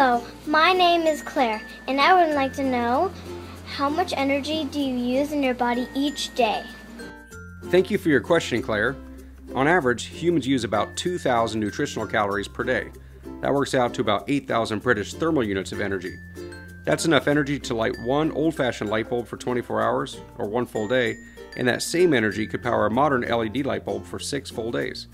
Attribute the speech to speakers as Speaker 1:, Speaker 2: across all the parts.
Speaker 1: Hello, my name is Claire, and I would like to know how much energy do you use in your body each day?
Speaker 2: Thank you for your question, Claire. On average, humans use about 2,000 nutritional calories per day. That works out to about 8,000 British thermal units of energy. That's enough energy to light one old fashioned light bulb for 24 hours, or one full day, and that same energy could power a modern LED light bulb for six full days.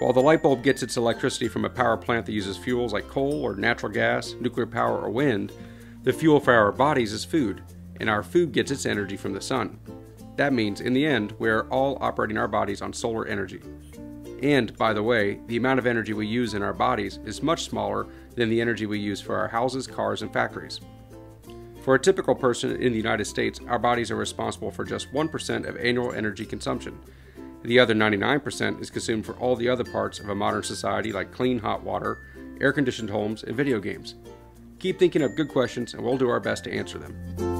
Speaker 2: While the light bulb gets its electricity from a power plant that uses fuels like coal or natural gas, nuclear power, or wind, the fuel for our bodies is food, and our food gets its energy from the sun. That means, in the end, we are all operating our bodies on solar energy. And, by the way, the amount of energy we use in our bodies is much smaller than the energy we use for our houses, cars, and factories. For a typical person in the United States, our bodies are responsible for just 1% of annual energy consumption. The other 99% is consumed for all the other parts of a modern society like clean hot water, air conditioned homes, and video games. Keep thinking up good questions, and we'll do our best to answer them.